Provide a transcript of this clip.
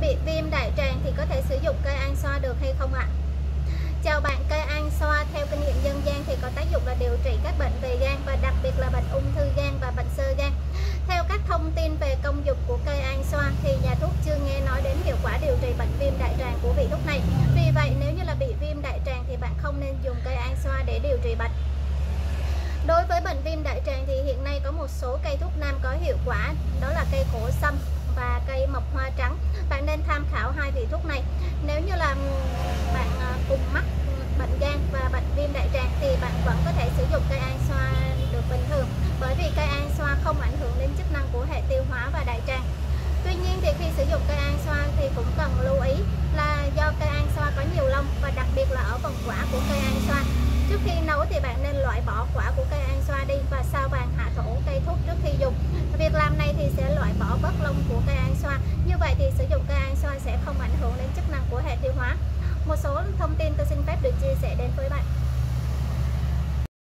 bị viêm đại tràng thì có thể sử dụng cây an xoa được hay không ạ? Chào bạn, cây an xoa theo kinh nghiệm dân gian thì có tác dụng là điều trị các bệnh về gan và đặc biệt là bệnh ung thư gan và bệnh sơ gan. Theo các thông tin về công dụng của cây an xoa thì nhà thuốc chưa nghe nói đến hiệu quả điều trị bệnh viêm đại tràng của vị thuốc này. Vì vậy nếu như là bị viêm đại tràng thì bạn không nên dùng cây an xoa để điều trị bệnh. Đối với bệnh viêm đại tràng thì hiện nay có một số cây thuốc nam có hiệu quả đó là cây khổ sâm và cây mộc hoa trà Bạn nên tham khảo hai vị thuốc này. Nếu như là bạn à, cùng mắc bệnh gan và bệnh viêm đại tràng thì bạn vẫn có thể sử dụng cây an xoa được bình thường, bởi vì cây an xoa không ảnh hưởng đến chức năng của hệ tiêu hóa và đại tràng. Tuy nhiên thì khi sử dụng cây an xoa thì cũng cần lưu ý là do cây an xoa có nhiều lông và đặc biệt là ở phần quả của cây an xoa Trước khi nấu thì bạn nên loại bỏ quả của cây an xoa đi và sao vàng hạ thổ cây thuốc trước khi dùng. Việc làm này thì sẽ loại bỏ bớt lông của cây an xoa. Như vậy thì sử dụng cây một số thông tin tôi xin phép được chia sẻ đến với bạn.